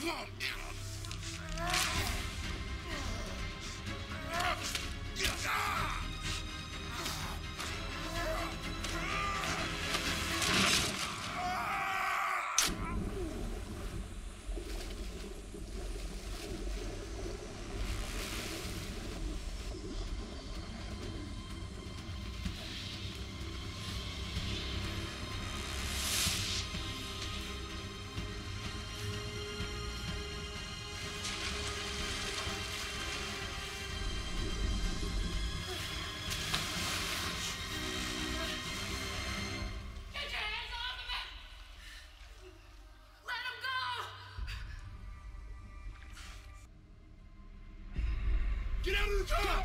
No, you won't. Ah! John!